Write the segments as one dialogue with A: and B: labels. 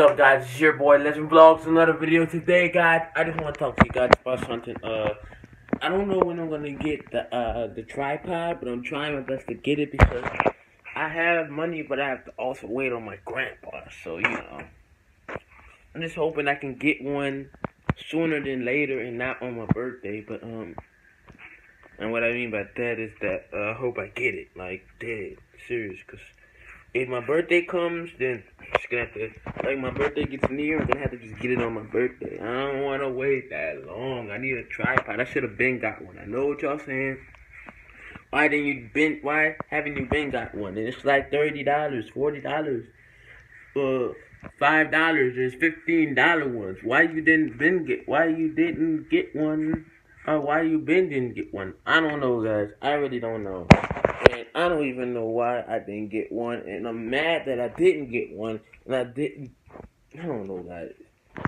A: Up, guys? It's your boy Legend Vlogs. Another video today, guys. I just want to talk to you guys about something. Uh, I don't know when I'm gonna get the uh the tripod, but I'm trying my best to get it because I have money, but I have to also wait on my grandpa. So you know, I'm just hoping I can get one sooner than later and not on my birthday. But um, and what I mean by that is that uh, I hope I get it, like dead serious, cause if my birthday comes, then just gonna have to like my birthday gets near, I'm gonna have to just get it on my birthday. I don't wanna wait that long. I need a tripod. I should have been got one. I know what y'all saying. Why didn't you been why haven't you been got one? And it's like thirty dollars, forty dollars. Uh five dollars, there's fifteen dollar ones. Why you didn't been get why you didn't get one? Uh, why you been didn't get one? I don't know guys. I really don't know and I don't even know why I didn't get one, and I'm mad that I didn't get one, and I didn't. I don't know, guys.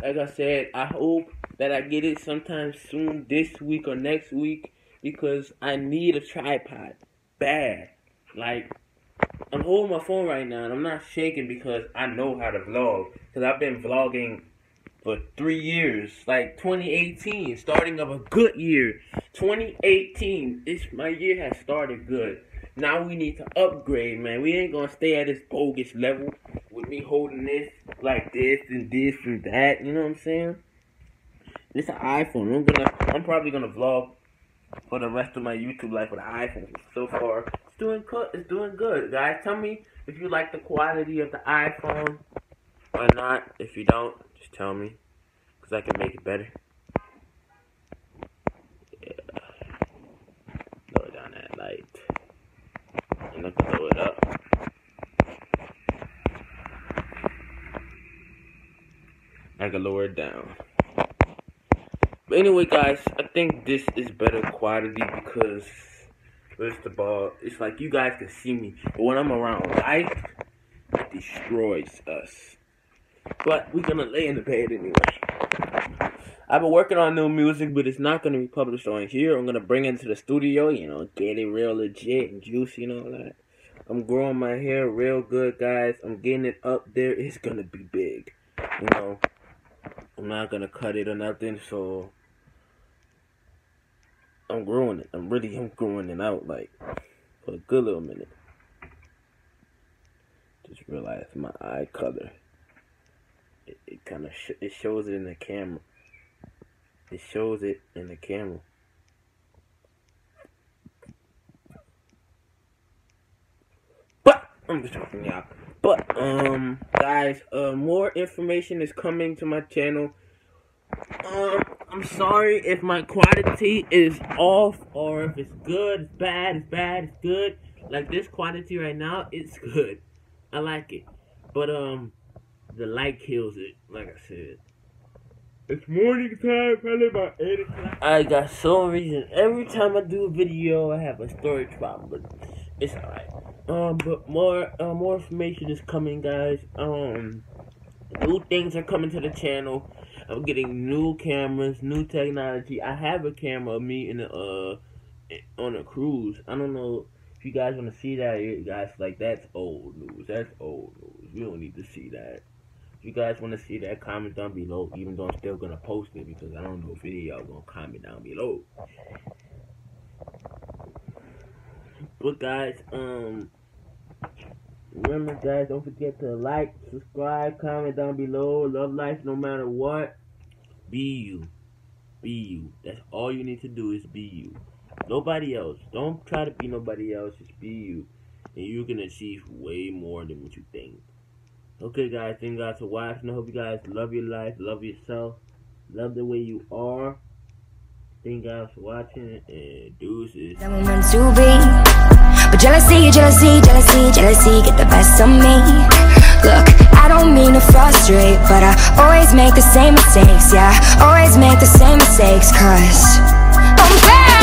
A: Like I said, I hope that I get it sometime soon, this week or next week, because I need a tripod bad. Like I'm holding my phone right now, and I'm not shaking because I know how to vlog, because I've been vlogging for three years, like 2018, starting of a good year. 2018, it's my year has started good. Now we need to upgrade, man. We ain't gonna stay at this bogus level with me holding this like this and this and that. You know what I'm saying? This an iPhone. I'm gonna. I'm probably gonna vlog for the rest of my YouTube life with an iPhone. So far, it's doing good. It's doing good, guys. Tell me if you like the quality of the iPhone or not. If you don't, just tell me, cause I can make it better. Yeah. Lower down that light and then blow it up. I can lower it down. But anyway, guys, I think this is better quality because first of all, it's like you guys can see me, but when I'm around light, it destroys us. But we're gonna lay in the bed anyway. I've been working on new music, but it's not gonna be published on here. I'm gonna bring it to the studio, you know, get it real legit and juicy and all that. I'm growing my hair real good, guys. I'm getting it up there. It's gonna be big. You know, I'm not gonna cut it or nothing, so I'm growing it. I'm really, I'm growing it out like for a good little minute. Just realized my eye color. It, it kind of sh it shows it in the camera. It shows it in the camera. But I'm just talking y'all. But um guys, uh more information is coming to my channel. Um I'm sorry if my quality is off or if it's good, it's bad, it's bad, it's good. Like this quality right now, it's good. I like it. But um the light kills it, like I said. It's morning time, probably about 8 o'clock. I got so reason. Every time I do a video, I have a storage problem, but it's alright. Um, but more, uh, more information is coming, guys. Um, new things are coming to the channel. I'm getting new cameras, new technology. I have a camera of me in a, uh, on a cruise. I don't know if you guys want to see that. You guys, like, that's old news. That's old news. We don't need to see that. If you guys want to see that, comment down below. Even though I'm still gonna post it because I don't know if any of y'all gonna comment down below. But guys, um, remember guys, don't forget to like, subscribe, comment down below. Love life no matter what. Be you. Be you. That's all you need to do is be you. Nobody else. Don't try to be nobody else. Just be you. And you can achieve way more than what you think. Okay, guys, thank you guys for watching. I hope you guys love your life, love yourself, love the way you are. Thank you guys for watching, and deuces.
B: But jealousy, jealousy, jealousy, jealousy get the best of me. Look, I don't mean to frustrate, but I always make the same mistakes. Yeah, always make the same mistakes, cause I'm bad